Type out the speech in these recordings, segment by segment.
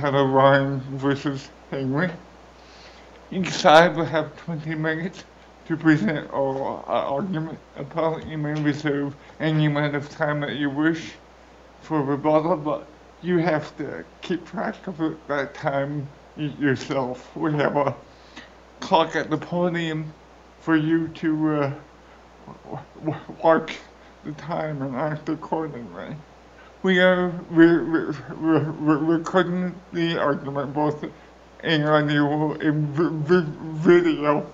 Heather Ryan versus Henry. Each side will have 20 minutes to present oral uh, argument. Appellant, you may reserve any amount of time that you wish for rebuttal, but you have to keep track of it, that time yourself. We have a clock at the podium for you to uh, watch the time and act accordingly. We are re- re- re- re- recording the argument both in audio and video.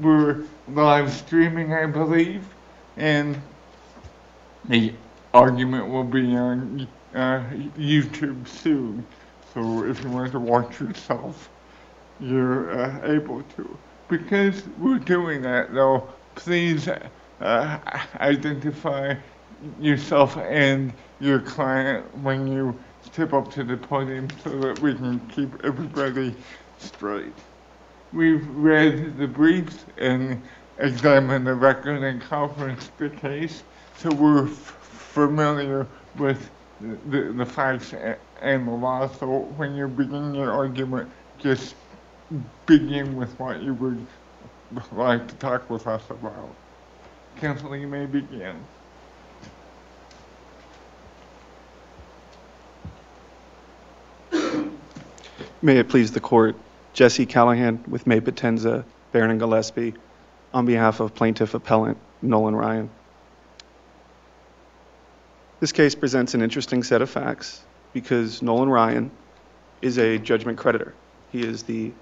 We're live streaming, I believe, and the argument will be on uh, YouTube soon. So if you want to watch yourself, you're uh, able to. Because we're doing that, though, please uh, identify yourself and your client when you step up to the podium so that we can keep everybody straight. We've read the briefs and examined the record and conference the case, so we're familiar with the, the, the facts and the law. So when you begin your argument, just begin with what you would like to talk with us about. Counsel, you may begin. May it please the court, Jesse Callahan with May Potenza, Baran and Gillespie, on behalf of plaintiff appellant Nolan Ryan. This case presents an interesting set of facts because Nolan Ryan is a judgment creditor. He is the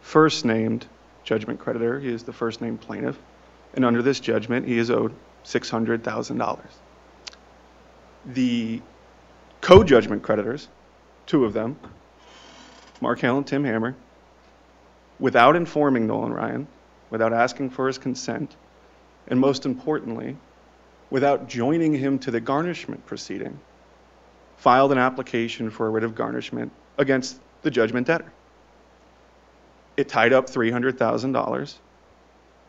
first named judgment creditor. He is the first named plaintiff. And under this judgment, he is owed $600,000. The co-judgment creditors, two of them, Mark Hale and Tim Hammer, without informing Nolan Ryan, without asking for his consent, and most importantly, without joining him to the garnishment proceeding, filed an application for a writ of garnishment against the judgment debtor. It tied up $300,000,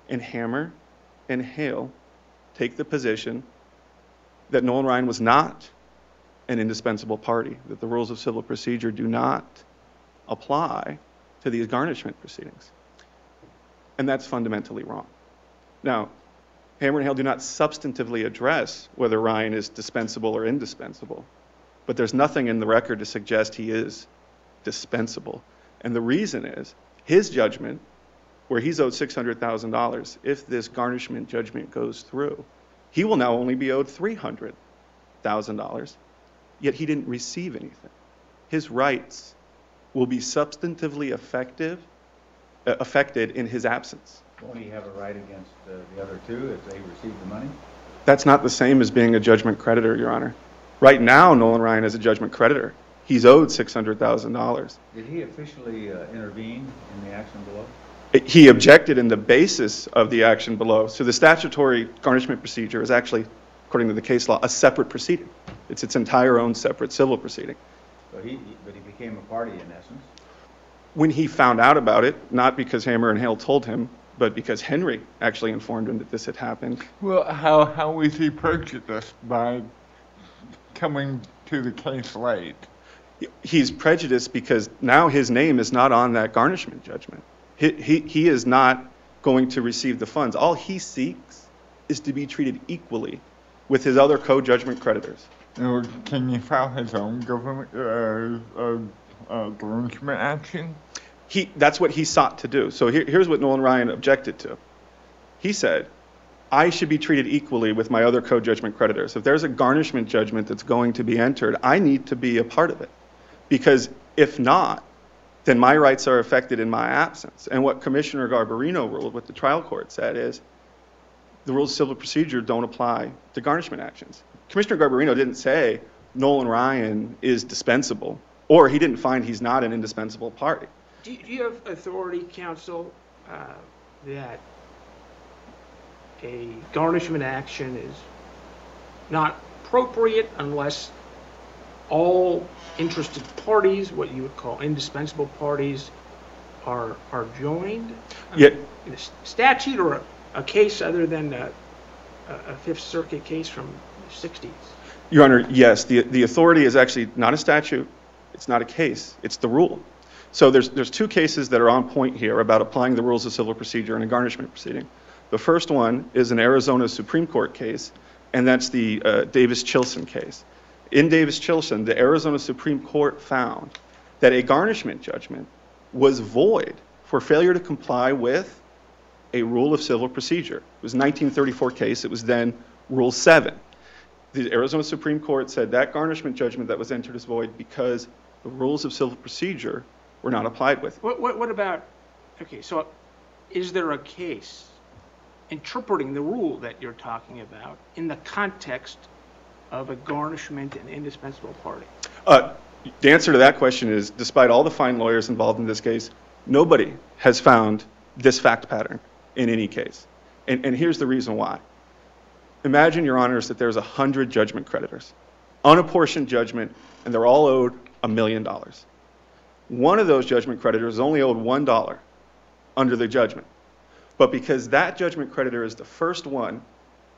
and Hammer and Hale take the position that Nolan Ryan was not an indispensable party, that the rules of civil procedure do not apply to these garnishment proceedings. And that's fundamentally wrong. Now, Hammer and Hale do not substantively address whether Ryan is dispensable or indispensable, but there's nothing in the record to suggest he is dispensable. And the reason is his judgment, where he's owed $600,000, if this garnishment judgment goes through, he will now only be owed $300,000, yet he didn't receive anything. His rights will be substantively effective, uh, affected in his absence. Won't he have a right against uh, the other two if they receive the money? That's not the same as being a judgment creditor, Your Honor. Right now, Nolan Ryan is a judgment creditor. He's owed $600,000. Did he officially uh, intervene in the action below? He objected in the basis of the action below. So the statutory garnishment procedure is actually, according to the case law, a separate proceeding. It's its entire own separate civil proceeding. So he, he- but he became a party in essence. When he found out about it, not because Hammer and Hale told him, but because Henry actually informed him that this had happened, Well, how, how was he prejudiced by coming to the case late? he's prejudiced because now his name is not on that garnishment judgment. He, he, he is not going to receive the funds. All he seeks is to be treated equally with his other co-judgment creditors. Or can he file his own government, uh, uh, uh, garnishment action? He, that's what he sought to do. So here, here's what Nolan Ryan objected to. He said, I should be treated equally with my other co-judgment creditors. If there's a garnishment judgment that's going to be entered, I need to be a part of it. Because if not, then my rights are affected in my absence. And what Commissioner Garbarino ruled, what the trial court said is, the rules of civil procedure don't apply to garnishment actions. Commissioner Garbarino didn't say Nolan Ryan is dispensable, or he didn't find he's not an indispensable party. Do you- do you have authority, counsel, uh, that a garnishment action is not appropriate unless all interested parties, what you would call indispensable parties, are, are joined? I mean, Yeah. In a statute or a- a case other than a, a Fifth Circuit case from the 60s? Your Honor, yes, the, the authority is actually not a statute. It's not a case, it's the rule. So there's, there's two cases that are on point here about applying the rules of civil procedure in a garnishment proceeding. The first one is an Arizona Supreme Court case, and that's the uh, Davis-Chilson case. In Davis-Chilson, the Arizona Supreme Court found that a garnishment judgment was void for failure to comply with a rule of civil procedure. It was a 1934 case, it was then Rule 7. The Arizona Supreme Court said that garnishment judgment that was entered is void because the rules of civil procedure were not applied with. What, what, what about, okay, so is there a case interpreting the rule that you're talking about in the context of a garnishment and indispensable party? Uh, The answer to that question is, despite all the fine lawyers involved in this case, nobody has found this fact pattern in any case. And, and here's the reason why. Imagine, Your Honors, that there's 100 judgment creditors, unapportioned judgment, and they're all owed a million dollars. One of those judgment creditors is only owed $1 under the judgment. But because that judgment creditor is the first one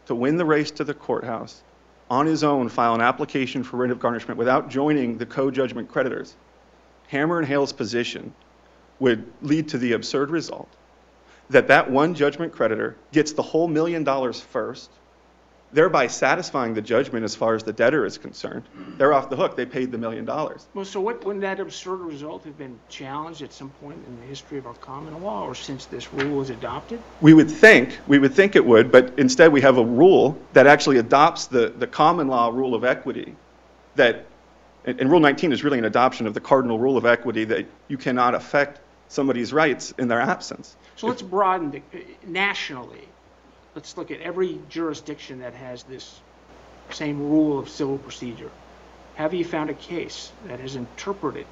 to win the race to the courthouse, on his own file an application for writ of garnishment without joining the co-judgment creditors, Hammer and Hale's position would lead to the absurd result that that one judgment creditor gets the whole million dollars first, thereby satisfying the judgment as far as the debtor is concerned. They're off the hook. They paid the million dollars. Well, so what, wouldn't that absurd result have been challenged at some point in the history of our common law or since this rule was adopted? We would think, we would think it would, but instead we have a rule that actually adopts the, the common law rule of equity that, and, and Rule 19 is really an adoption of the cardinal rule of equity that you cannot affect somebody's rights in their absence. So let's broaden it nationally. Let's look at every jurisdiction that has this same rule of civil procedure. Have you found a case that has interpreted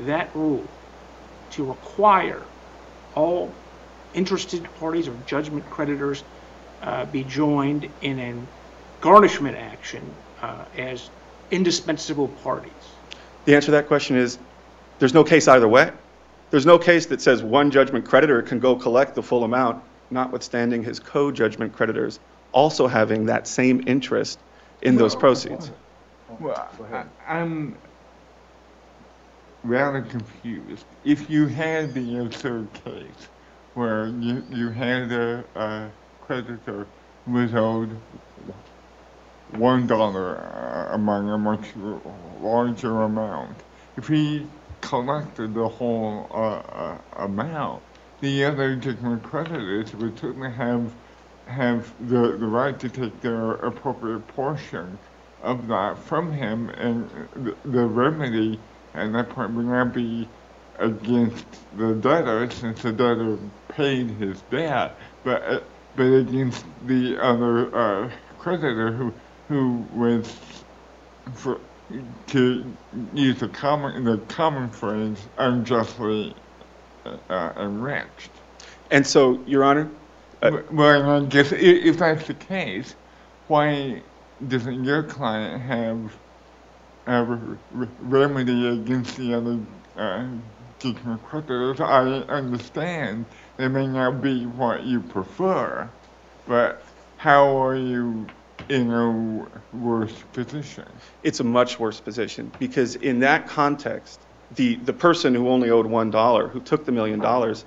that rule to require all interested parties or judgment creditors uh, be joined in a garnishment action uh, as indispensable parties? The answer to that question is, there's no case either way. There's no case that says one judgment creditor can go collect the full amount, notwithstanding his co-judgment creditors also having that same interest in those proceeds. Well, I- I'm rather confused. If you had the absurd case where you, you had a, a creditor who was owed one dollar uh, among a much larger amount, if he collected the whole uh, uh, amount, the other judgment creditors would certainly have have the, the right to take their appropriate portion of that from him, and the, the remedy at that point would not be against the debtor, since the debtor paid his debt, but uh, but against the other uh, creditor who who was, for to use the common the common phrase, unjustly uh, enriched. And so, Your Honor, Uh, Well, I guess if that's the case, why doesn't your client have a remedy against the other uh, judgment creditors? I understand they may not be what you prefer, but how are you in a worse position? it's a much worse position because in that context, the, the person who only owed one dollar, who took the million dollars,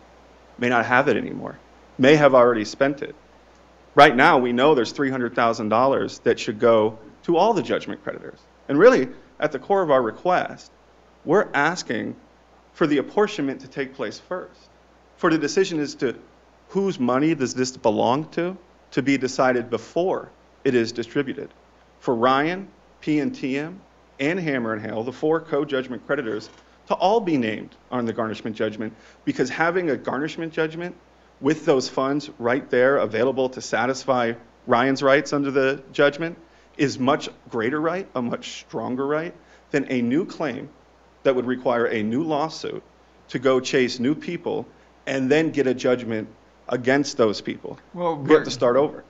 may not have it anymore, may have already spent it. Right now, we know there's $300,000 that should go to all the judgment creditors. And really, at the core of our request, we're asking for the apportionment to take place first. For the decision as to whose money does this belong to, to be decided before it is distributed. For Ryan, P&TM, and Hammer and Hale, the four co-judgment creditors, to all be named on the garnishment judgment, because having a garnishment judgment with those funds right there available to satisfy Ryan's rights under the judgment is much greater right, a much stronger right, than a new claim that would require a new lawsuit to go chase new people and then get a judgment against those people. Well, We have to start over.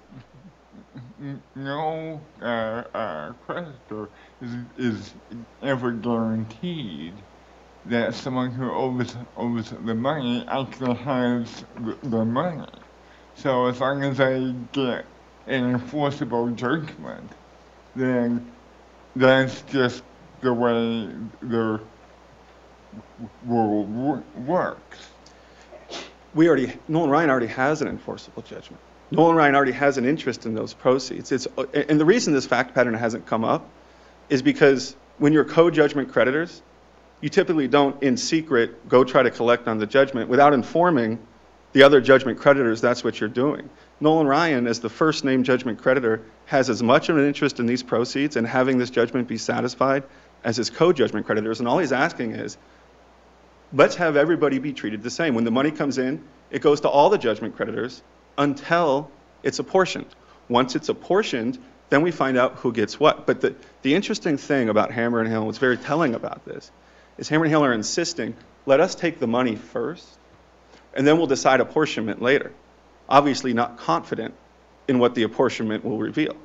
No uh, uh, creditor is, is ever guaranteed that someone who owes, owes the money actually has the, the money. So as long as I get an enforceable judgment, then that's just the way the world works. we already, Nolan Ryan already has an enforceable judgment. Nolan Ryan already has an interest in those proceeds. It's, and the reason this fact pattern hasn't come up is because when you're co-judgment creditors, you typically don't, in secret, go try to collect on the judgment without informing the other judgment creditors that's what you're doing. Nolan Ryan, as the first named judgment creditor, has as much of an interest in these proceeds and having this judgment be satisfied as his co-judgment creditors. And all he's asking is, let's have everybody be treated the same. When the money comes in, it goes to all the judgment creditors until it's apportioned. Once it's apportioned, then we find out who gets what. But the, the interesting thing about Hammer and Hill, what's very telling about this, is Hammer and Hill are insisting, let us take the money first, and then we'll decide apportionment later. Obviously not confident in what the apportionment will reveal.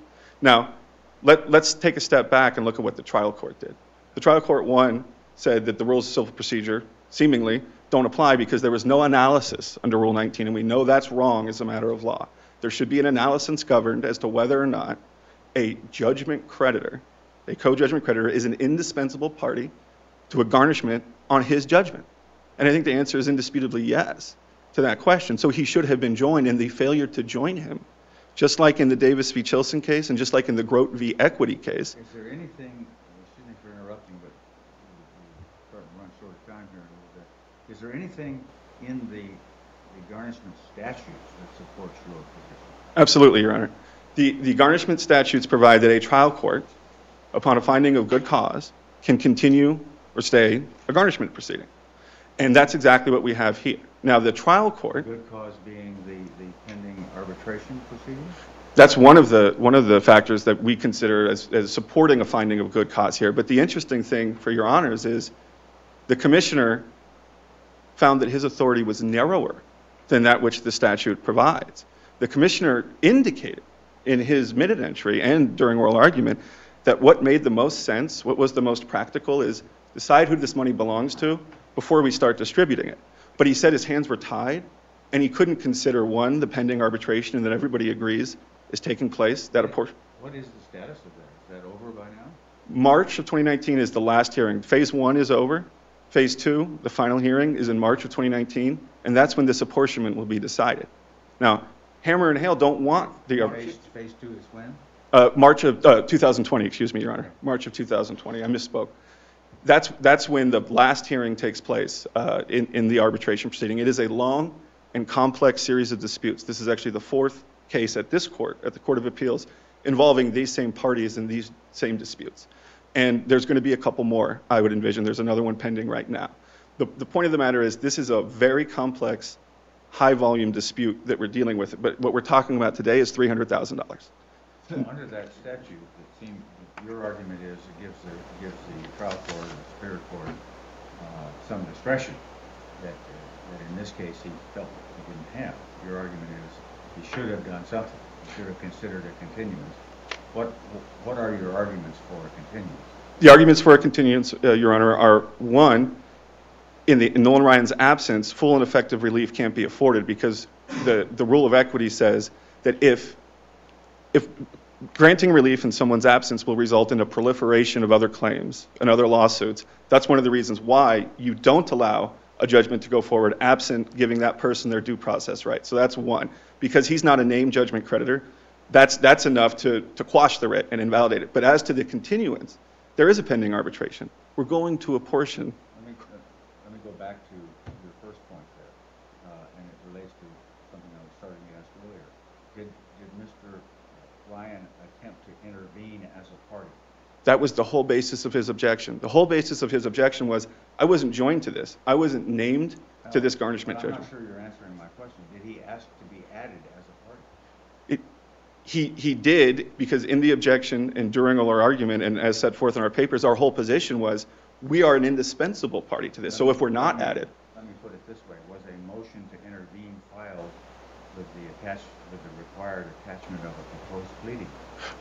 Now, let, let's take a step back and look at what the trial court did. The trial court, one, said that the rules of civil procedure seemingly don't apply because there was no analysis under Rule 19, and we know that's wrong as a matter of law. There should be an analysis governed as to whether or not a judgment creditor, a co-judgment creditor, is an indispensable party to a garnishment on his judgment. And I think the answer is indisputably yes to that question. So he should have been joined, and the failure to join him, just like in the Davis v. Chilson case and just like in the Grote v. Equity case, Is there anything, excuse me for interrupting, but we're starting to run short of time here a little bit. Is there anything in the the garnishment statutes that supports your position? Absolutely, Your Honor. The, the garnishment statutes provide that a trial court, upon a finding of good cause, can continue or stay a garnishment proceeding. And that's exactly what we have here. Now, the trial court, Good cause being the, the pending arbitration proceedings? that's one of the, one of the factors that we consider as, as supporting a finding of good cause here. But the interesting thing for Your Honors is the commissioner found that his authority was narrower than that which the statute provides. The commissioner indicated in his minute entry and during oral argument that what made the most sense, what was the most practical, is decide who this money belongs to before we start distributing it. But he said his hands were tied, and he couldn't consider, one, the pending arbitration that everybody agrees is taking place, that a portion. What is the status of that? Is that over by now? March of 2019 is the last hearing. Phase one is over. Phase two, the final hearing, is in March of 2019, and that's when this apportionment will be decided. Now, Hammer and Hale don't want the Phase, phase two is when? Uh, March of, uh, 2020, excuse me, Your Honor. March of 2020, I misspoke. That's, that's when the last hearing takes place uh, in, in the arbitration proceeding. It is a long and complex series of disputes. This is actually the fourth case at this court, at the Court of Appeals, involving these same parties and these same disputes. And there's going to be a couple more, I would envision. There's another one pending right now. The, the point of the matter is, this is a very complex, high-volume dispute that we're dealing with. But what we're talking about today is $300,000. So under that statute, it seems, your argument is it gives the, gives the trial court or the superior court uh, some discretion that, uh, that in this case he felt he didn't have. Your argument is he should have done something. He should have considered a continuance. What, what are your arguments for a continuance? The arguments for a continuance, uh, Your Honor, are, one, in the, in Nolan Ryan's absence, full and effective relief can't be afforded because the, the rule of equity says that if, if granting relief in someone's absence will result in a proliferation of other claims and other lawsuits, that's one of the reasons why you don't allow a judgment to go forward absent giving that person their due process right. So that's one. Because he's not a named judgment creditor, that's, that's enough to, to quash the writ and invalidate it. But as to the continuance, there is a pending arbitration. We're going to apportion. Let me, uh, let me go back to your first point there, uh, and it relates to something I was starting to ask earlier. Did, did Mr. Ryan attempt to intervene as a party? That was the whole basis of his objection. The whole basis of his objection was, I wasn't joined to this. I wasn't named to this garnishment judgment. I'm not sure you're answering my question. Did he ask to be added as a party? It- He, he did, because in the objection and during all our argument, and as set forth in our papers, our whole position was, we are an indispensable party to this. So if we're not me- added, Let me put it this way. Was a motion to intervene filed with the attach, with the required attachment of a proposed pleading?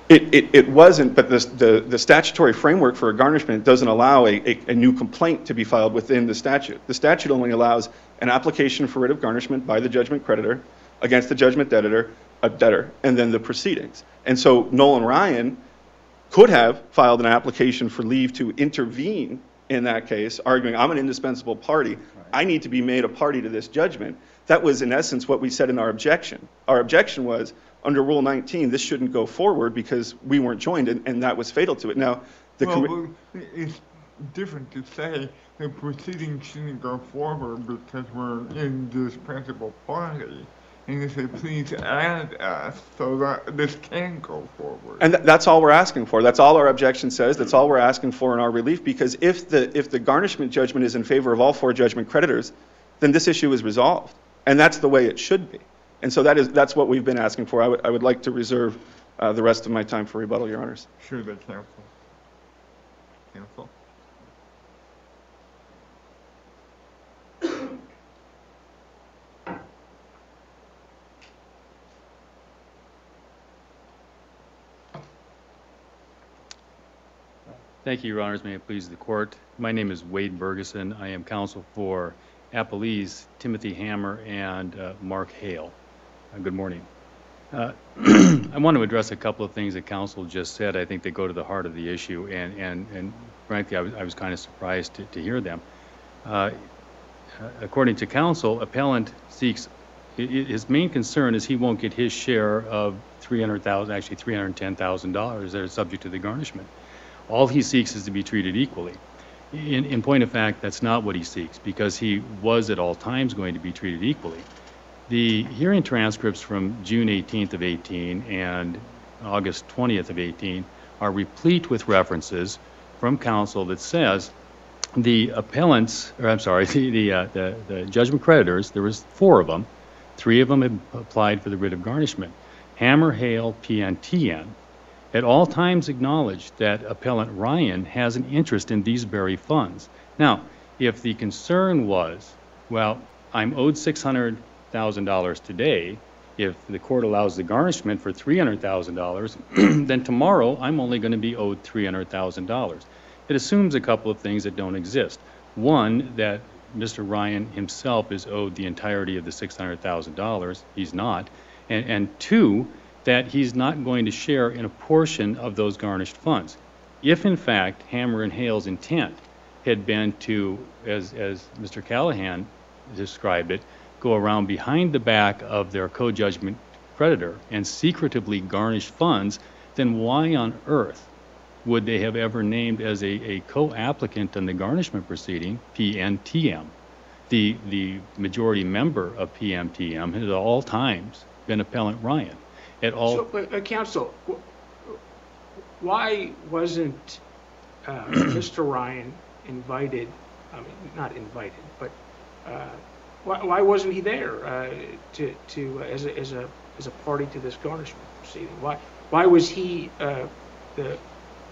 It, it, it wasn't, but the, the, the statutory framework for a garnishment doesn't allow a, a, a new complaint to be filed within the statute. The statute only allows an application for writ of garnishment by the judgment creditor against the judgment debtor, a debtor, and then the proceedings. And so Nolan Ryan could have filed an application for leave to intervene in that case, arguing, I'm an indispensable party, I need to be made a party to this judgment. That was in essence what we said in our objection. Our objection was, under Rule 19, this shouldn't go forward because we weren't joined, and, and that was fatal to it. Now, the Well, commi- it's different to say the proceedings shouldn't go forward because we're indispensable party. And to say, please add us so that this can go forward. And tha- that's all we're asking for. That's all our objection says. That's all we're asking for in our relief, because if the, if the garnishment judgment is in favor of all four judgment creditors, then this issue is resolved. And that's the way it should be. And so that is, that's what we've been asking for. I would, I would like to reserve uh, the rest of my time for rebuttal, Your Honors. Sure, they cancel. Cancel. Thank you, Your Honors. May it please the court. My name is Wade Bergeson. I am counsel for Appellees Timothy Hammer and uh, Mark Hale. Uh, Good morning. Uh, I want to address a couple of things that counsel just said. I think they go to the heart of the issue, and, and, and frankly, I was, I was kind of surprised to, to hear them. Uh, According to counsel, appellant seeks, his main concern is he won't get his share of 300,000, actually $310,000 that are subject to the garnishment. All he seeks is to be treated equally. In, in point of fact, that's not what he seeks, because he was at all times going to be treated equally. The hearing transcripts from June 18th of 18 and August 20th of 18 are replete with references from counsel that says the appellants, or I'm sorry, the, the, uh, the, the judgment creditors, there was four of them. Three of them had applied for the writ of garnishment. Hammer, Hale, PNTM, at all times acknowledged that appellant Ryan has an interest in these very funds. Now, if the concern was, well, I'm owed $600,000 today, if the court allows the garnishment for $300,000, then tomorrow I'm only going to be owed $300,000. It assumes a couple of things that don't exist. One, that Mr. Ryan himself is owed the entirety of the $600,000. He's not. And, and two, that he's not going to share in a portion of those garnished funds. If in fact Hammer and Hale's intent had been to, as, as Mr. Callahan described it, go around behind the back of their co-judgment creditor and secretively garnish funds, then why on earth would they have ever named as a, a co-applicant in the garnishment proceeding PNTM? The, the majority member of PNTM has at all times been appellant Ryan. At all. So, uh, uh, counsel, why wasn't uh, Mr. Ryan invited, I mean, not invited, but uh, why why wasn't he there uh, to, to, uh, as a, as a, as a party to this garnishment proceeding? Why, why was he the,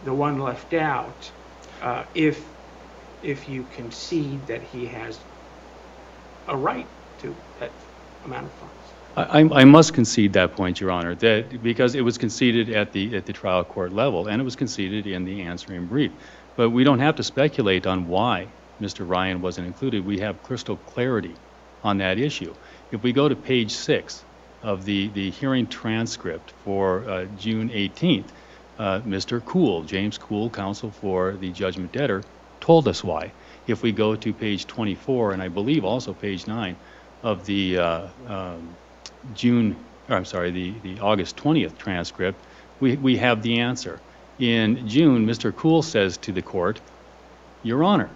the one left out if, if you concede that he has a right to that amount of funds? I, I must concede that point, Your Honor, that, because it was conceded at the, at the trial court level, and it was conceded in the answering brief. But we don't have to speculate on why Mr. Ryan wasn't included. We have crystal clarity on that issue. If we go to page six of the, the hearing transcript for uh, June 18th, uh, Mr. Cool, James Cool, counsel for the judgment debtor, told us why. If we go to page 24, and I believe also page nine of the uh, um, June, or I'm sorry, the, the August 20th transcript, we, we have the answer. In June, Mr. Cool says to the court, Your Honor,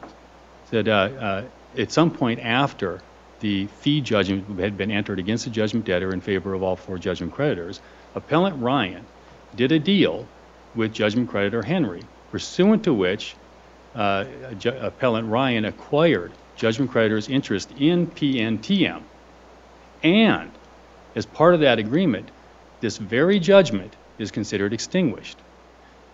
that uh, uh, at some point after the fee judgment had been entered against the judgment debtor in favor of all four judgment creditors, appellant Ryan did a deal with judgment creditor Henry, pursuant to which uh, ju- appellant Ryan acquired judgment creditor's interest in PNTM. And as part of that agreement, this very judgment is considered extinguished.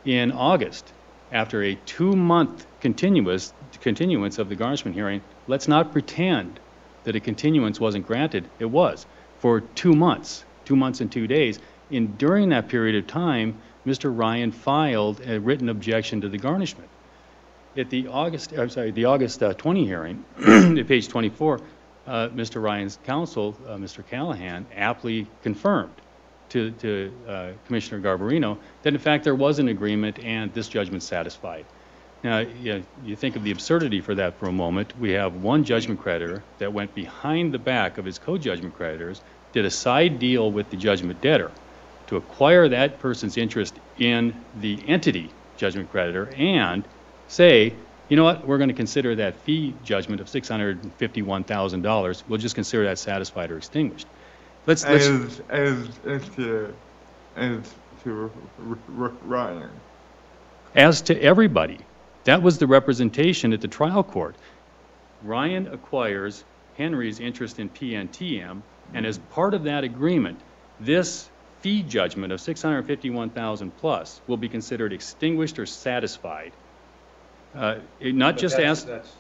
In August, after a two-month continuous, continuance of the garnishment hearing, let's not pretend that a continuance wasn't granted. It was, for two months, two months and two days. And during that period of time, Mr. Ryan filed a written objection to the garnishment. At the August, I'm sorry, the August uh, 20 hearing, at page 24, uh, Mr. Ryan's counsel, uh, Mr. Callahan, aptly confirmed to, to uh, Commissioner Garbarino that in fact there was an agreement and this judgment satisfied. Now, you, you think of the absurdity for that for a moment. We have one judgment creditor that went behind the back of his co-judgment creditors, did a side deal with the judgment debtor to acquire that person's interest in the entity judgment creditor and say, you know what, we're going to consider that fee judgment of $651,000. We'll just consider that satisfied or extinguished. Let's, let's, As, as, as to, as to R- R- Ryan. as to everybody. That was the representation at the trial court. Ryan acquires Henry's interest in PNTM, and as part of that agreement, this fee judgment of 651,000 plus will be considered extinguished or satisfied. Uh, it- Not But just that's- as, That's,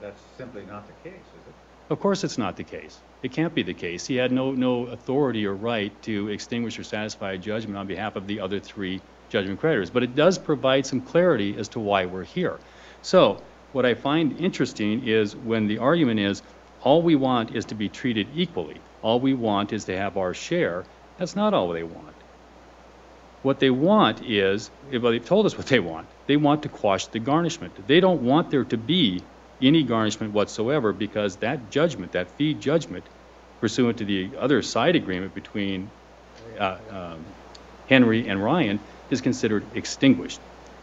that's simply not the case, is it? of course it's not the case. It can't be the case. He had no, no authority or right to extinguish or satisfy a judgment on behalf of the other three judgment creditors. But it does provide some clarity as to why we're here. So what I find interesting is when the argument is, all we want is to be treated equally. All we want is to have our share. That's not all they want. What they want is, well, they've told us what they want. They want to quash the garnishment. They don't want there to be any garnishment whatsoever because that judgment, that fee judgment pursuant to the other side agreement between uh, um, Henry and Ryan is considered extinguished.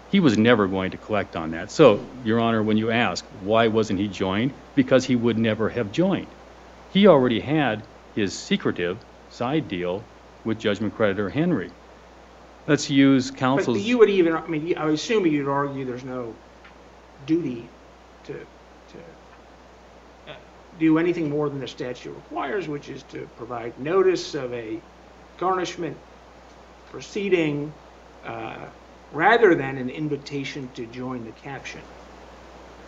He was never going to collect on that. So, Your Honor, when you ask, why wasn't he joined? Because he would never have joined. He already had his secretive side deal with judgment creditor Henry. Let's use But counsel's. but you would even, I mean, I assume you'd argue there's no duty to, to uh, do anything more than the statute requires, which is to provide notice of a garnishment proceeding, uh, rather than an invitation to join the caption.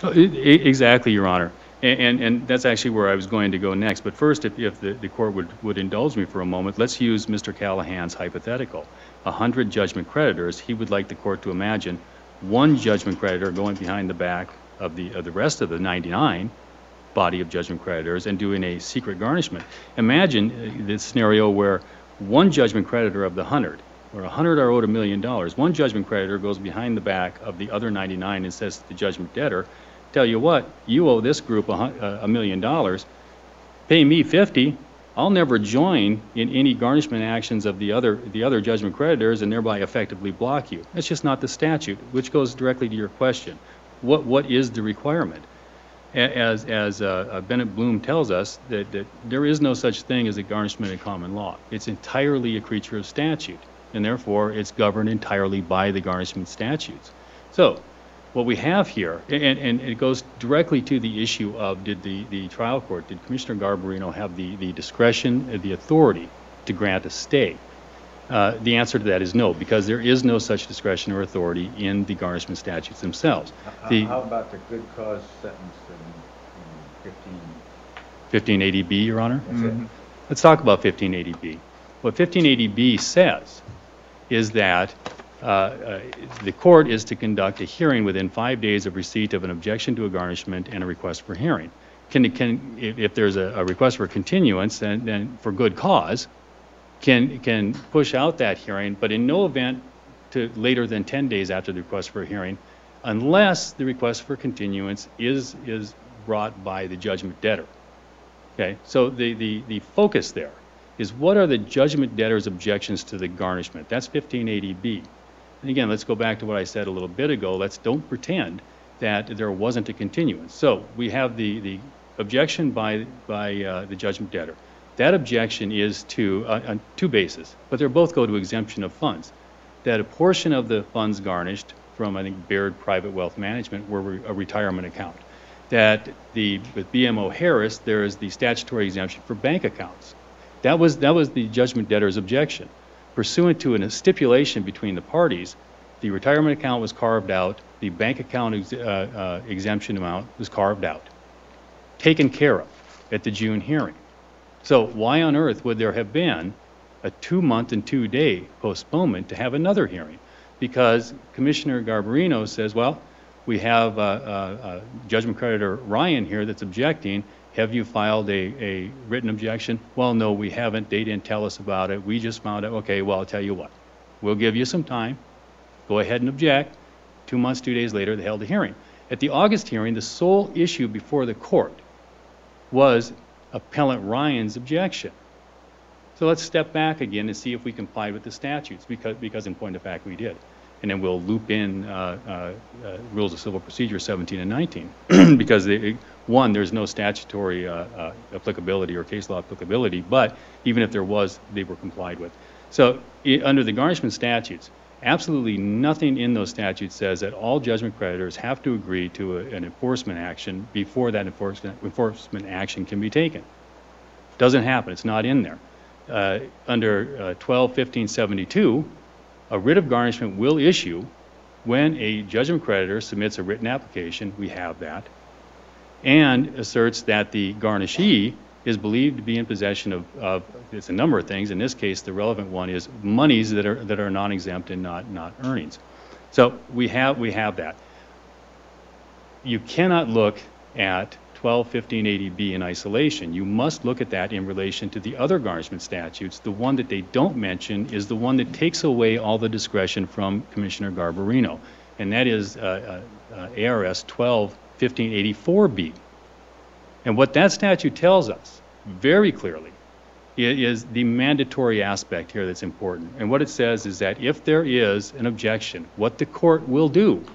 Oh, Exactly, Your Honor. And, and that's actually where I was going to go next. But first, if, if the, the court would, would indulge me for a moment, let's use Mr. Callahan's hypothetical. A hundred judgment creditors, he would like the court to imagine one judgment creditor going behind the back of the, of the rest of the 99 body of judgment creditors and doing a secret garnishment. Imagine uh, this scenario where one judgment creditor of the hundred, where a hundred are owed a million dollars, one judgment creditor goes behind the back of the other 99 and says to the judgment debtor, tell you what, you owe this group a, uh, a million dollars, pay me 50, I'll never join in any garnishment actions of the other, the other judgment creditors and thereby effectively block you. That's just not the statute, which goes directly to your question. What, what is the requirement? As, as uh, uh, Bennett Blum tells us, that, that there is no such thing as a garnishment in common law. It's entirely a creature of statute, and therefore it's governed entirely by the garnishment statutes. So, what we have here, and, and it goes directly to the issue of did the, the trial court, did Commissioner Garbarino have the, the discretion, uh, the authority to grant a stay? Uh, The answer to that is no, because there is no such discretion or authority in the garnishment statutes themselves. How- The How about the good cause sentence in, in 15? 1580B, Your Honor? That's it. Let's talk about 1580B. What 1580B says is that Uh, uh, the court is to conduct a hearing within five days of receipt of an objection to a garnishment and a request for hearing. Can, can, if, there's a, a request for continuance, then, then for good cause, can, can push out that hearing, but in no event to later than 10 days after the request for a hearing, unless the request for continuance is, is brought by the judgment debtor. Okay, so the, the, the focus there is what are the judgment debtor's objections to the garnishment? That's 1580B. Again, let's go back to what I said a little bit ago. Let's don't pretend that there wasn't a continuance. So we have the, the objection by, by uh, the judgment debtor. That objection is to, uh, on two bases, but they both go to exemption of funds. That a portion of the funds garnished from, I think, Baird Private Wealth Management were re- a retirement account. That the, with BMO Harris, there is the statutory exemption for bank accounts. That was, that was the judgment debtor's objection. Pursuant to a stipulation between the parties, the retirement account was carved out, the bank account ex- uh, uh, exemption amount was carved out, taken care of at the June hearing. So why on earth would there have been a two-month and two-day postponement to have another hearing? Because Commissioner Garbarino says, well, we have uh, uh, uh, judgment creditor Ryan here that's objecting. Have you filed a, a written objection? Well, no, we haven't. They didn't tell us about it. We just found out. Okay, well, I'll tell you what. We'll give you some time. Go ahead and object. Two months, two days later, they held a hearing. At the August hearing, the sole issue before the court was appellant Ryan's objection. So let's step back again and see if we complied with the statutes, because, because in point of fact, we did. And then we'll loop in uh, uh, uh, Rules of Civil Procedure 17 and 19, because, they- one, there's no statutory uh, uh, applicability or case law applicability, but even if there was, they were complied with. So, i- under the garnishment statutes, absolutely nothing in those statutes says that all judgment creditors have to agree to a- an enforcement action before that enforcement, enforcement action can be taken. Doesn't happen, it's not in there. Uh, Under uh, 121572, a writ of garnishment will issue when a judgment creditor submits a written application, we have that, and asserts that the garnishee is believed to be in possession of, of, it's a number of things, in this case, the relevant one is monies that are, that are non-exempt and not, not earnings. So we have, we have that. You cannot look at 121580B in isolation. You must look at that in relation to the other garnishment statutes. The one that they don't mention is the one that takes away all the discretion from Commissioner Garbarino, and that is uh, uh, uh, ARS 121584B. And what that statute tells us, very clearly, is the mandatory aspect here that's important. And what it says is that if there is an objection, what the court will do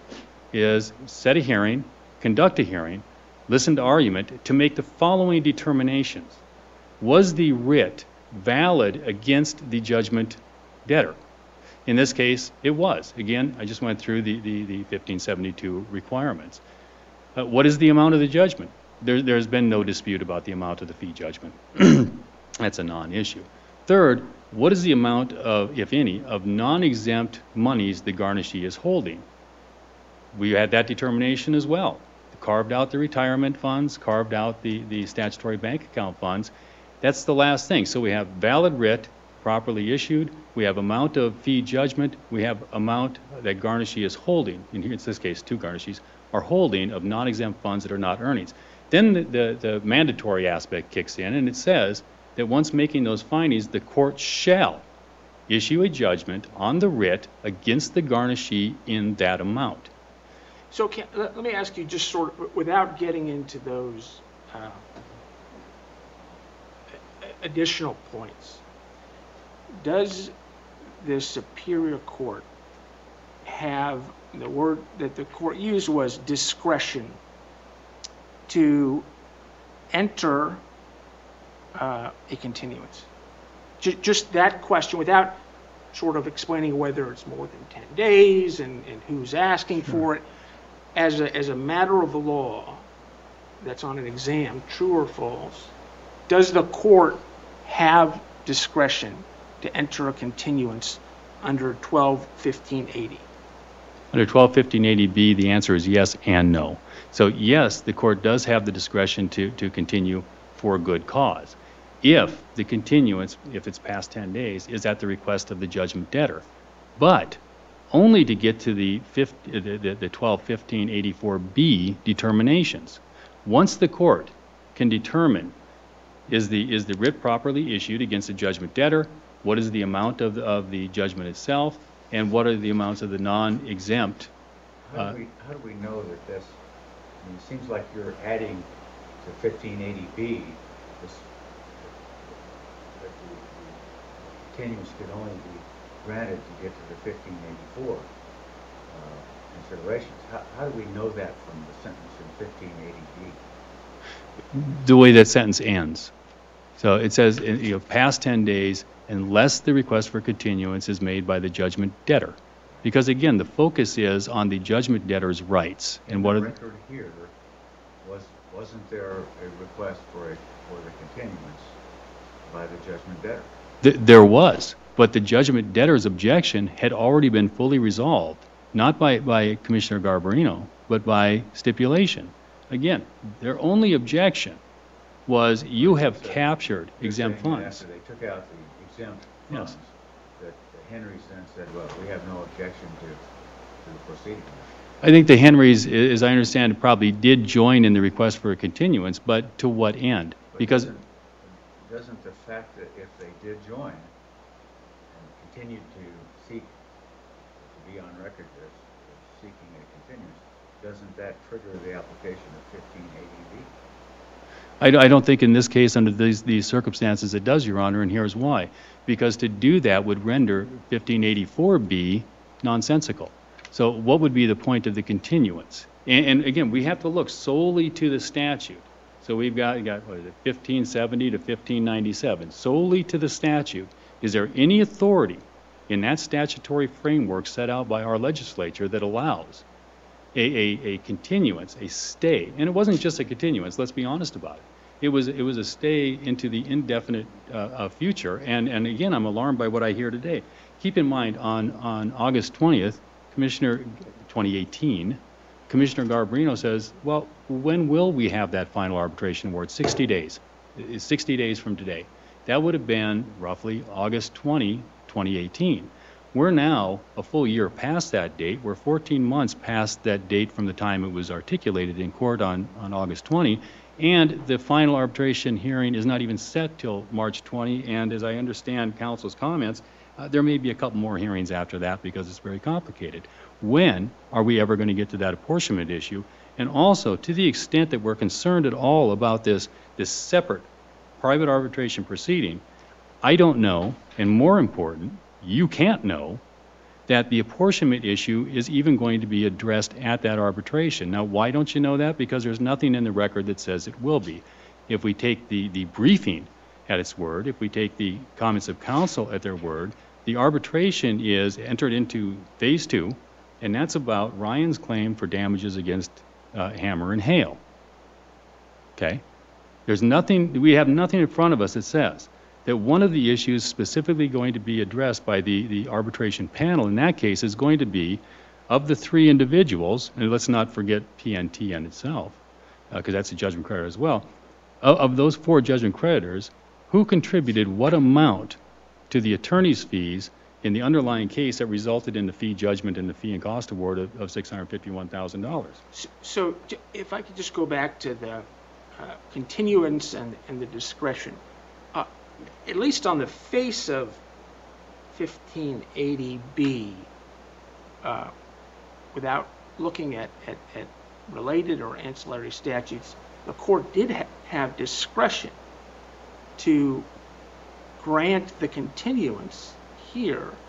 is set a hearing, conduct a hearing, listen to argument, to make the following determinations. Was the writ valid against the judgment debtor? In this case, it was. Again, I just went through the, the, the 1572 requirements. Uh, What is the amount of the judgment? There, there's been no dispute about the amount of the fee judgment. That's a non-issue. Third, what is the amount of, if any, of non-exempt monies the garnishee is holding? We had that determination as well. Carved out the retirement funds, carved out the, the statutory bank account funds. That's the last thing. So we have valid writ, properly issued, we have amount of fee judgment, we have amount that garnishee is holding, in this case, two garnishees, are holding of non-exempt funds that are not earnings. Then the, the, the mandatory aspect kicks in, and it says that once making those findings, the court shall issue a judgment on the writ against the garnishee in that amount. So can, let, let me ask you, just sort of, without getting into those uh, additional points, does the Superior Court have, the word that the court used was discretion to enter uh, a continuance? Ju- Just that question, without sort of explaining whether it's more than 10 days and, and who's asking for it, as a, as a matter of law that's on an exam, true or false, does the court have discretion to enter a continuance under 121580? Under 121580B, the answer is yes and no. So yes, the court does have the discretion to, to continue for good cause. If the continuance, if it's past 10 days, is at the request of the judgment debtor. But only to get to the fif- the, the, the 121584B determinations. Once the court can determine is the, is the writ properly issued against the judgment debtor? What is the amount of, the- of the judgment itself? And what are the amounts of the non-exempt? How Uh, do we, how do we know that this, I mean, it seems like you're adding to fifteen eighty B, this, that the the continuance can only be granted to get to the fifteen eighty-four, uh, considerations. How, how do we know that from the sentence in fifteen eighty B? the way that sentence ends. So it says, in, you know, past 10 days, unless the request for continuance is made by the judgment debtor. Because again, the focus is on the judgment debtor's rights. And what The record here, was, wasn't there a request for a, for the continuance by the judgment debtor? th- there was, but the judgment debtor's objection had already been fully resolved, not by, by Commissioner Garbarino, but by stipulation. Again, their only objection was you have So, captured You're exempt saying that funds. After they took out the exempt Yes. funds, that the Henrys then said, well, we have no objection to, to the proceeding. I think the Henrys, as I understand, probably did join in the request for a continuance, but to what end? But Because, doesn't- Doesn't the fact that if they did join continued to seek, to be on record as seeking a continuance, doesn't that trigger the application of fifteen eighty B? I, I don't think in this case, under these, these circumstances, it does, Your Honor, and here's why. Because to do that would render 1584B nonsensical. So what would be the point of the continuance? And, and again, we have to look solely to the statute. So we've got, got, what is it, 1570 to 1597, solely to the statute. Is there any authority in that statutory framework set out by our legislature that allows a, a, a continuance, a stay, and it wasn't just a continuance, let's be honest about it. It was, it was a stay into the indefinite uh, uh, future, and, and again, I'm alarmed by what I hear today. Keep in mind, on, on August 20th, Commissioner, 2018, Commissioner Garbarino says, well, when will we have that final arbitration award? 60 days. It's 60 days from today. That would have been roughly August 20, 2018. We're now a full year past that date. We're 14 months past that date from the time it was articulated in court on, on August 20. And the final arbitration hearing is not even set till March 20. And as I understand counsel's comments, uh, there may be a couple more hearings after that because it's very complicated. When are we ever going to get to that apportionment issue? And also, to the extent that we're concerned at all about this, this separate private arbitration proceeding, I don't know, and more important, you can't know, that the apportionment issue is even going to be addressed at that arbitration. Now, why don't you know that? Because there's nothing in the record that says it will be. If we take the, the briefing at its word, if we take the comments of counsel at their word, the arbitration is entered into phase two, and that's about Ryan's claim for damages against uh, Hammer and Hale. Okay? There's nothing, we have nothing in front of us that says that one of the issues specifically going to be addressed by the, the arbitration panel in that case is going to be of the three individuals, and let's not forget PNTM itself, because that's a judgment creditor as well, of, of those four judgment creditors, who contributed what amount to the attorney's fees in the underlying case that resulted in the fee judgment and the fee and cost award of, of $651,000. S- So if I could just go back to the uh, continuance and, and the discretion. Uh, At least on the face of 1580B, uh, without looking at, at, at related or ancillary statutes, the court did ha- have discretion to grant the continuance here.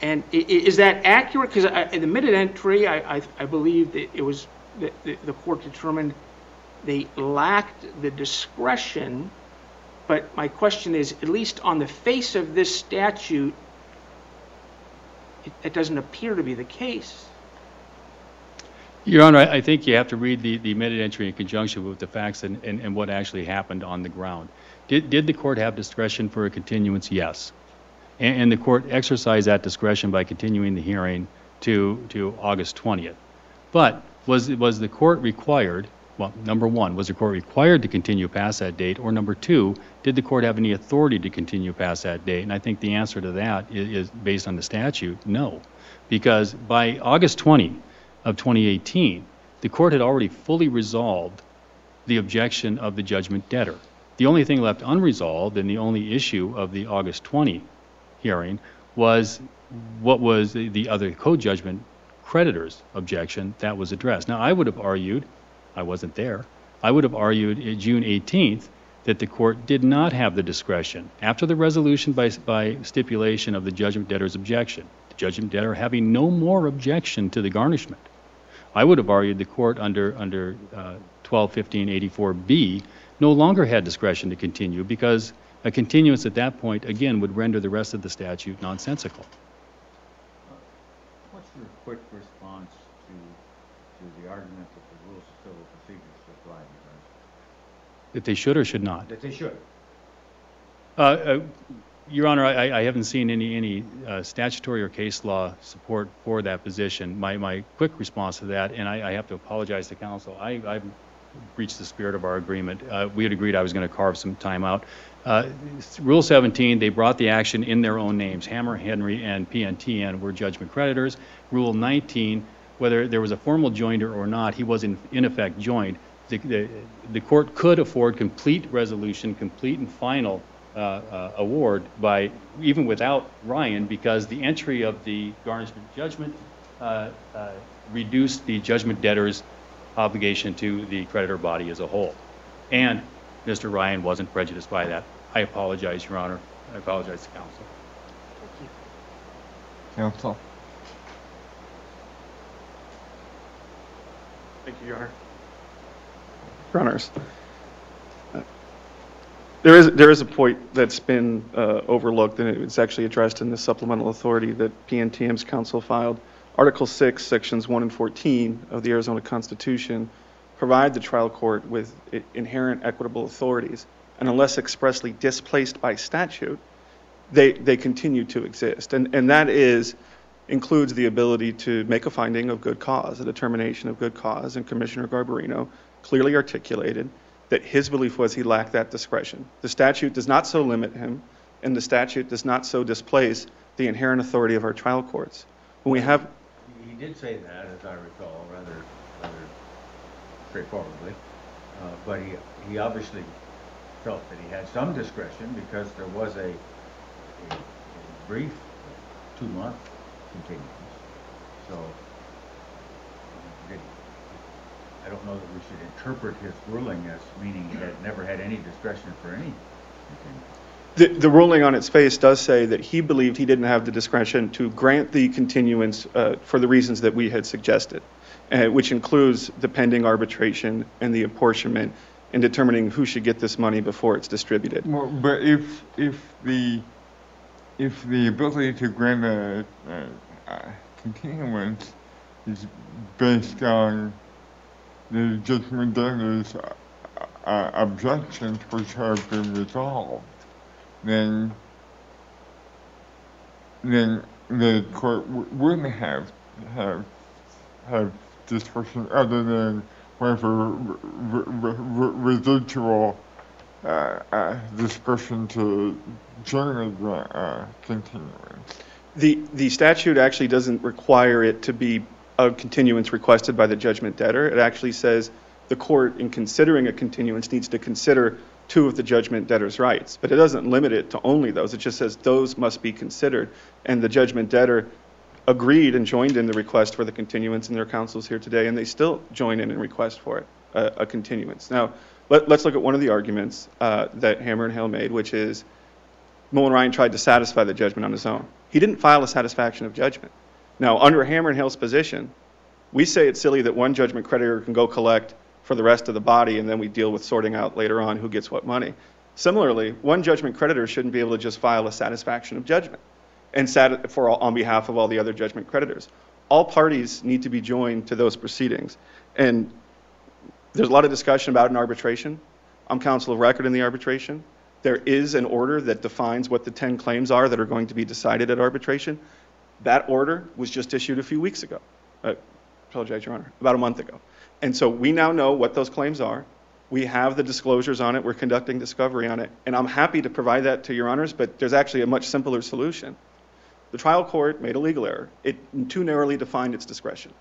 And is that accurate? Because in the minute entry, I, I, I believe that it was, that the, the court determined they lacked the discretion. But my question is, at least on the face of this statute, it, it doesn't appear to be the case. Your Honor, I think you have to read the, the minute entry in conjunction with the facts and, and, and what actually happened on the ground. Did, did the court have discretion for a continuance? Yes. And, and the court exercised that discretion by continuing the hearing to, to August 20th. But was, was the court required, well, number one, was the court required to continue past that date? Or number two, did the court have any authority to continue past that date? And I think the answer to that is, is based on the statute, no. Because by August 20 of 2018, the court had already fully resolved the objection of the judgment debtor. The only thing left unresolved and the only issue of the August 20 hearing was what was the- the other co-judgment creditor's objection that was addressed. Now, I would have argued, I wasn't there, I would have argued June 18th that the court did not have the discretion, after the resolution by, by stipulation of the judgment debtor's objection, the judgment debtor having no more objection to the garnishment. I would have argued the court under, under uh, 121584B no longer had discretion to continue because a continuance at that point, again, would render the rest of the statute nonsensical. What's your quick response to, to the argument that rules of civil procedures apply? That they should or should not. That they should. Uh, uh, Your Honor, I, I haven't seen any, any uh, statutory or case law support for that position. My, my quick response to that, and I, I have to apologize to counsel, I, I've breached the spirit of our agreement. Uh, We had agreed I was going to carve some time out. Uh, Rule 17, they brought the action in their own names. Hammer, Henry, and PNTM were judgment creditors. Rule 19, whether there was a formal joinder or not, he was in, in effect joined. The, the, the court could afford complete resolution, complete and final uh, uh, award by, even without Ryan, because the entry of the garnishment judgment uh, uh, reduced the judgment debtor's obligation to the creditor body as a whole. And Mr. Ryan wasn't prejudiced by that. I apologize, Your Honor. I apologize to counsel. Thank you. Counsel. Thank you, Your Honor. Your Honors, uh, there is, there is a point that's been uh, overlooked, and it's actually addressed in the supplemental authority that PNTM's counsel filed. Article 6, Sections 1 and 14 of the Arizona Constitution provide the trial court with inherent equitable authorities, and unless expressly displaced by statute, they, they continue to exist. And, and that is, includes the ability to make a finding of good cause, a determination of good cause, and Commissioner Garbarino clearly articulated that his belief was he lacked that discretion. The statute does not so limit him, and the statute does not so displace the inherent authority of our trial courts. When we have, He did say that, as I recall, rather, rather straightforwardly. Uh, But he, he obviously felt that he had some discretion because there was a, a a brief two-month continuance. So, did- I don't know that we should interpret his ruling as meaning he had never had any discretion for any continuance. the, the ruling on its face does say that he believed he didn't have the discretion to grant the continuance uh, for the reasons that we had suggested, uh, which includes the pending arbitration and the apportionment and determining who should get this money before it's distributed. Well, but if, if the, if the ability to grant a, a, a continuance is based on the judgment debtor's uh, uh, objections which have been resolved, then, then the court w- wouldn't have, have, have discretion other than whatever r- r- r- residual uh, uh, discretion to generally grant uh, continuance. The, the statute actually doesn't require it to be a continuance requested by the judgment debtor. It actually says the court, in considering a continuance, needs to consider two of the judgment debtor's rights. But it doesn't limit it to only those. It just says those must be considered. And the judgment debtor agreed and joined in the request for the continuance, and their counsels here today, and they still join in and request for it, a, a continuance. Now, let, let's look at one of the arguments uh, that Hammer and Hale made, which is Mullen Ryan tried to satisfy the judgment on his own. He didn't file a satisfaction of judgment. Now, under Hammer and Hale's position, we say it's silly that one judgment creditor can go collect for the rest of the body, and then we deal with sorting out later on who gets what money. Similarly, one judgment creditor shouldn't be able to just file a satisfaction of judgment and sat for all, on behalf of all the other judgment creditors. All parties need to be joined to those proceedings. And there's a lot of discussion about an arbitration. I'm counsel of record in the arbitration. There is an order that defines what the 10 claims are that are going to be decided at arbitration. That order was just issued a few weeks ago. Uh, Apologize, Your Honor, about a month ago. And so we now know what those claims are. We have the disclosures on it. We're conducting discovery on it. And I'm happy to provide that to Your Honors, but there's actually a much simpler solution. The trial court made a legal error. It too narrowly defined its discretion.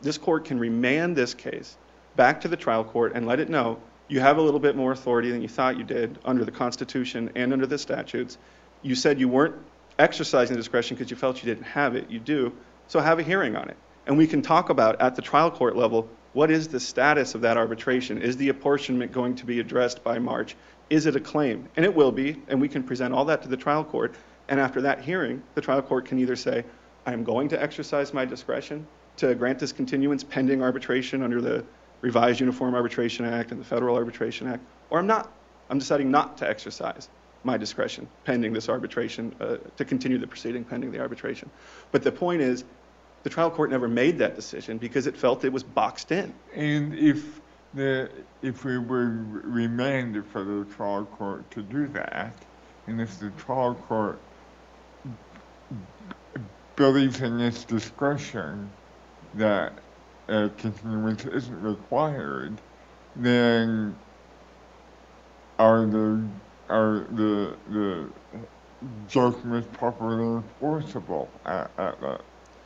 This court can remand this case back to the trial court and let it know you have a little bit more authority than you thought you did under the Constitution and under the statutes. You said you weren't exercising discretion because you felt you didn't have it. You do. So have a hearing on it. And we can talk about at the trial court level what is the status of that arbitration? Is the apportionment going to be addressed by March? Is it a claim? And it will be, and we can present all that to the trial court. And after that hearing, the trial court can either say, I am going to exercise my discretion to grant this continuance pending arbitration under the revised Uniform Arbitration Act and the Federal Arbitration Act, or I'm not. I'm deciding not to exercise my discretion pending this arbitration, uh, to continue the proceeding pending the arbitration. But the point is, the trial court never made that decision because it felt it was boxed in. And if the, if we were remanded for the trial court to do that, and if the trial court believes in its discretion that a continuance isn't required, then are the, are the, the judgments properly enforceable at, at that,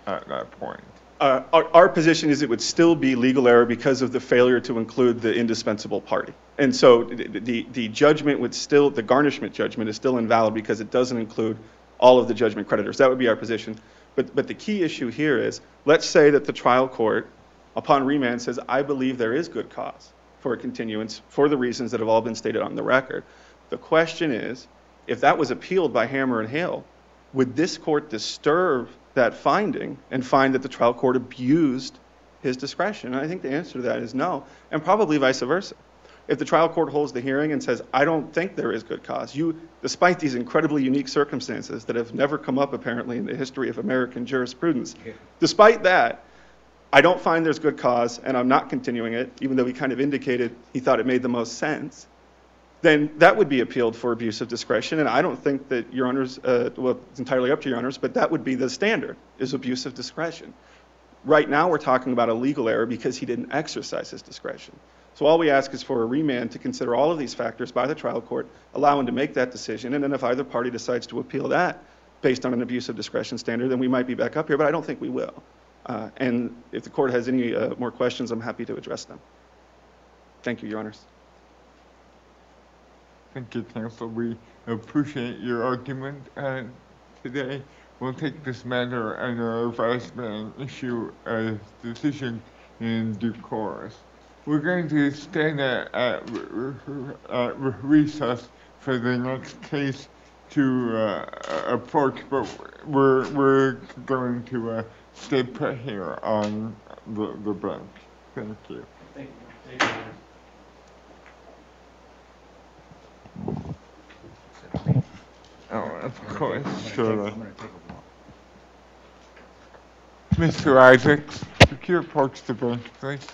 at that point? Uh, Our our position is it would still be legal error because of the failure to include the indispensable party. And so the- the the judgment would still, the garnishment judgment is still invalid because it doesn't include all of the judgment creditors. That would be our position. But, but the key issue here is, let's say that the trial court, upon remand, says, I believe there is good cause for a continuance for the reasons that have all been stated on the record. The question is, if that was appealed by Hammer and Hale, would this court disturb that finding and find that the trial court abused his discretion? And I think the answer to that is no, and probably vice versa. If the trial court holds the hearing and says, I don't think there is good cause, you, despite these incredibly unique circumstances that have never come up apparently in the history of American jurisprudence, despite that, I don't find there's good cause and I'm not continuing it, even though he kind of indicated he thought it made the most sense, then that would be appealed for abuse of discretion. And I don't think that your honors, uh, well, it's entirely up to your honors, but that would be the standard, is abuse of discretion. Right now, we're talking about a legal error because he didn't exercise his discretion. So all we ask is for a remand to consider all of these factors by the trial court, allow him to make that decision, and then if either party decides to appeal that based on an abuse of discretion standard, then we might be back up here, but I don't think we will. Uh, And if the court has any uh, more questions, I'm happy to address them. Thank you, your honors. Thank you, counsel. We appreciate your argument uh, today. We'll take this matter under advisement and issue a decision in due course. We're going to stand at, at, at recess for the next case to uh, approach, but we're, we're going to uh, stay put here on the, the bench. Thank you. Oh, of course, sure. I'm gonna take a. Mr. Isaacs, could you approach the bench, please?